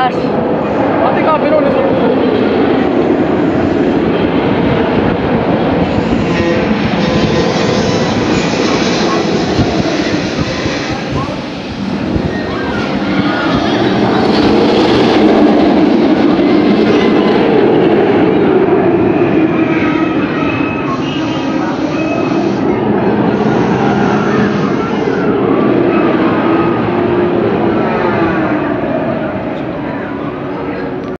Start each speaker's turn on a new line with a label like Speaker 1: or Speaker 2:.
Speaker 1: Nice.